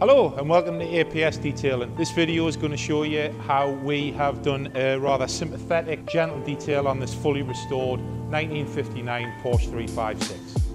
Hello and welcome to APS Detailing. This video is going to show you how we have done a rather sympathetic, gentle detail on this fully restored 1959 Porsche 356.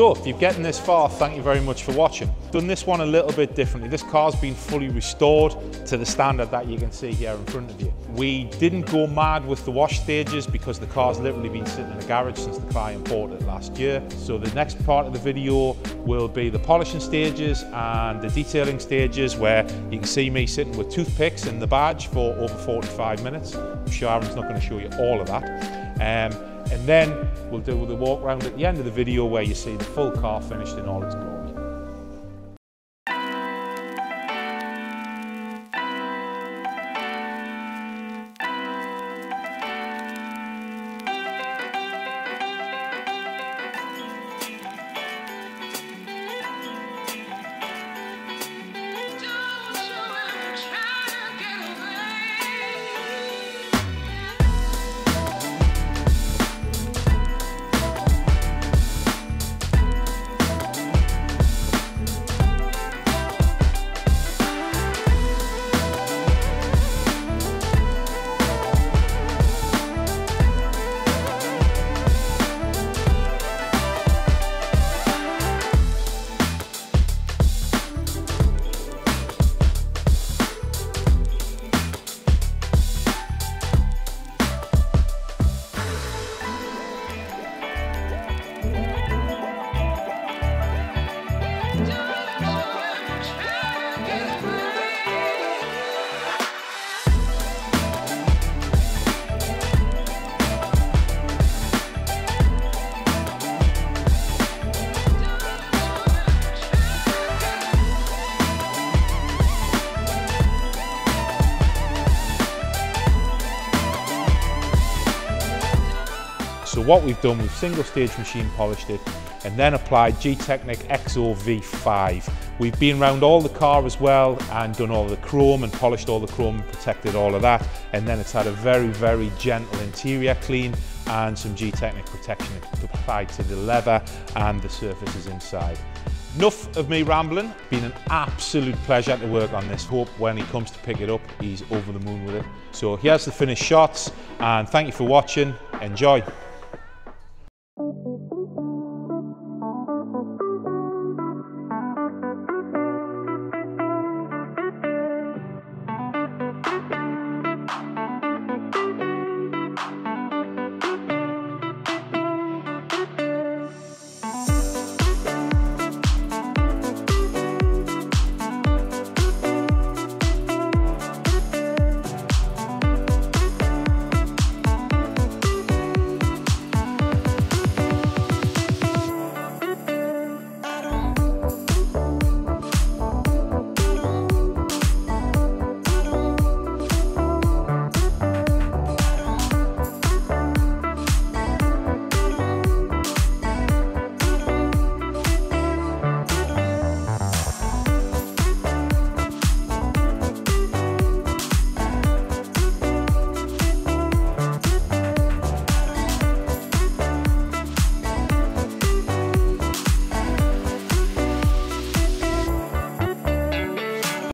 So if you've gotten this far, thank you very much for watching. Done this one a little bit differently. This car's been fully restored to the standard that you can see here in front of you. We didn't go mad with the wash stages because the car's literally been sitting in the garage since the client bought it last year. So the next part of the video will be the polishing stages and the detailing stages where you can see me sitting with toothpicks in the badge for over 45 minutes. I'm sure Aaron's not going to show you all of that. Um, and then we'll do the walk around at the end of the video where you see the full car finished in all its glory. What we've done, we've single stage machine polished it and then applied Gtechniq EXO V5. We've been around all the car as well and done all the chrome and polished all the chrome and protected all of that. And then it's had a very, very gentle interior clean and some Gtechniq protection applied to the leather and the surfaces inside. Enough of me rambling. Been an absolute pleasure to work on this. Hope when he comes to pick it up, he's over the moon with it. So here's the finished shots and thank you for watching. Enjoy.